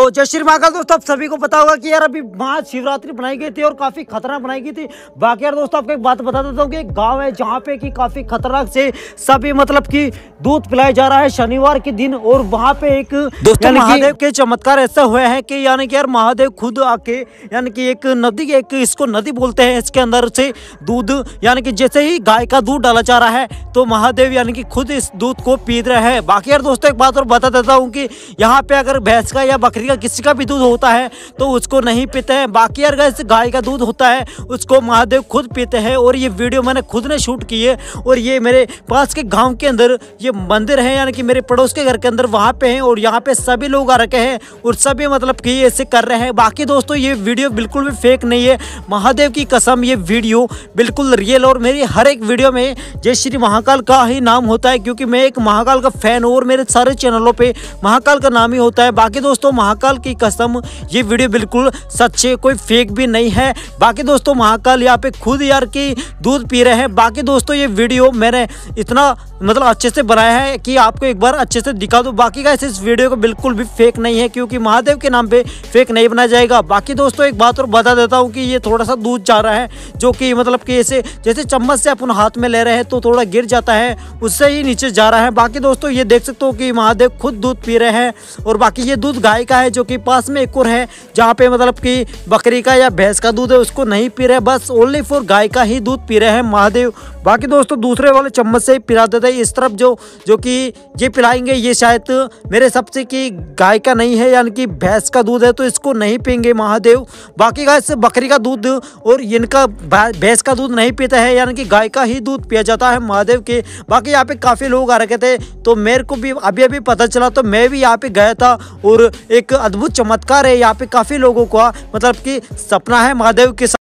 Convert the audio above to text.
तो जय श्री महाकाल दोस्तों आप सभी को पता होगा कि यार अभी महाशिवरात्रि बनाई गई थी और काफ़ी खतरनाक बनाई गई थी। बाकी यार दोस्तों आपको एक बात बता देता हूँ कि एक गाँव है जहाँ पे कि काफ़ी खतरनाक से सभी मतलब कि दूध पिलाया जा रहा है शनिवार के दिन और वहाँ पे एक दोस्तों महादेव के चमत्कार ऐसा हुए हैं कि यानी कि यार महादेव खुद आके यानी कि एक नदी एक इसको नदी बोलते हैं इसके अंदर से दूध यानी कि जैसे ही गाय का दूध डाला जा रहा है तो महादेव यानी कि खुद इस दूध को पी रहे हैं। बाकी यार दोस्तों एक बात और बता देता हूँ कि यहाँ पे अगर भैंस का या बकरी का किसी का भी दूध होता है तो उसको नहीं पीते हैं। बाकी यार गैस गाय का दूध होता है, उसको महादेव खुद पीते हैं। और ये वीडियो मैंने खुद ने शूट की है। और ये मेरे पास के गाँव के अंदर ये मंदिर है, यानी कि मेरे पड़ोस के घर के अंदर वहाँ पे हैं। और यहाँ पे सभी लोग आ रखे हैं और सभी मतलब कि ऐसे कर रहे हैं। बाकी दोस्तों, ये वीडियो बिल्कुल भी फेक नहीं है। महादेव की कसम, ये वीडियो बिल्कुल रियल और मेरी हर एक वीडियो में जय श्री महाकाल का ही नाम होता है, क्योंकि मैं एक महाकाल का फ़ैन हूँ। और मेरे सारे चैनलों पर महाकाल का नाम ही होता है। बाकी दोस्तों महाकाल की कसम, ये वीडियो बिल्कुल सच्चे, कोई फेक भी नहीं है। बाकी दोस्तों, महाकाल यहाँ पे खुद यार की दूध पी रहे हैं। बाकी दोस्तों, ये वीडियो मैंने इतना मतलब अच्छे से बनाया है कि आपको एक बार अच्छे से दिखा दो। बाकी का ऐसे इस वीडियो को बिल्कुल भी फेक नहीं है, क्योंकि महादेव के नाम पे फेक नहीं बनाया जाएगा। बाकी दोस्तों, एक बात और बता देता हूँ कि ये थोड़ा सा दूध जा रहा है, जो कि मतलब कि ऐसे, जैसे चम्मच से अपन हाथ में ले रहे हैं तो थोड़ा गिर जाता है, उससे ही नीचे जा रहा है। बाकी दोस्तों, ये देख सकते हो कि महादेव खुद दूध पी रहे हैं, और बाकी ये दूध गाय का है, जो कि पास में एक और है, जहाँ पे मतलब कि बकरी का या भैंस का दूध है, उसको नहीं पी रहे, बस ओनली फॉर गाय का ही दूध पी रहे हैं महादेव। बाकी दोस्तों, दूसरे वाले चम्मच से पिला देते हैं इस तरफ़ जो जो कि ये पिलाएँगे, ये शायद मेरे हिसाब से कि गाय का नहीं है, यानी कि भैंस का दूध है तो इसको नहीं पियेंगे महादेव। बाकी गाय से बकरी का दूध और इनका भैंस का दूध नहीं पीता है, यानी कि गाय का ही दूध पिया जाता है महादेव के। बाकी यहाँ पे काफ़ी लोग आ रखे थे तो मेरे को भी अभी अभी पता चला तो मैं भी यहाँ पे गया था और एक अद्भुत चमत्कार है यहाँ पे काफ़ी लोगों का मतलब कि सपना है महादेव के